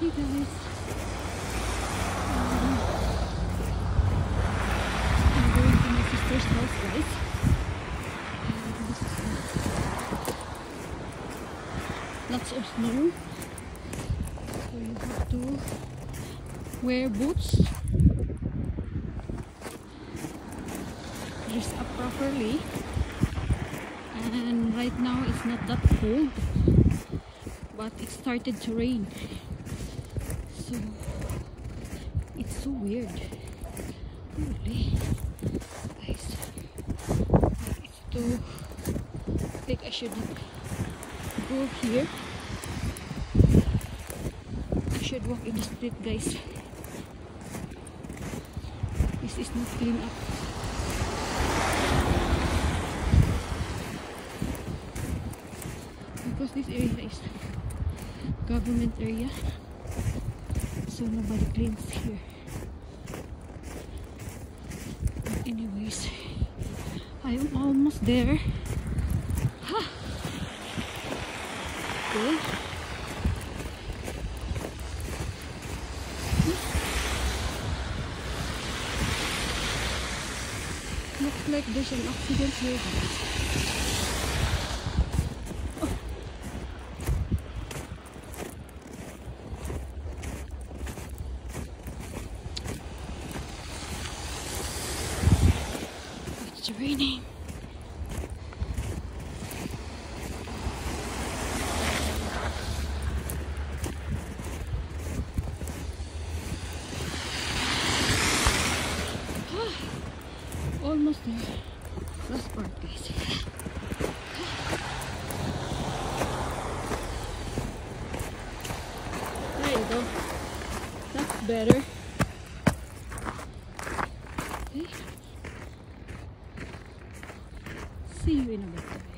guys. Um, I'm going to my sister's house, uh, lots of snow. So you have to wear boots. Dress up properly. And right now it's not that cold. But it started to rain. So it's so weird. Really. Guys. It's too I should go here. I should walk in the street guys. This is not clean up. Because this area is government area. So nobody cleans here. But anyways, I am almost there. Looks like there's an accident here. Raining. Almost there. Last part, guys. There you go. That's better. See you in a bit.